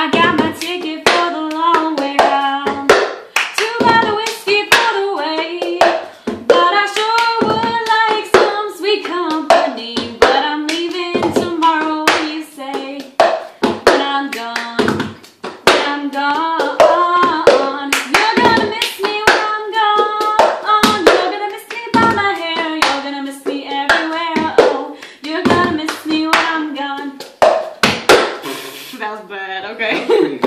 I got my ticket for the long way round. Two whiskey for the way. But I sure would like some sweet company. But I'm leaving tomorrow, what do you say? When I'm gone, when I'm gone. sounds bad, okay?